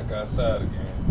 Back outside again.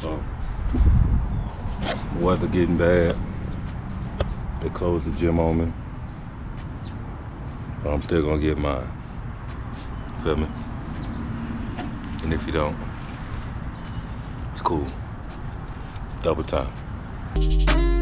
So, weather getting bad. They closed the gym on me. But I'm still gonna get mine. Feel me? And if you don't, it's cool. Double time.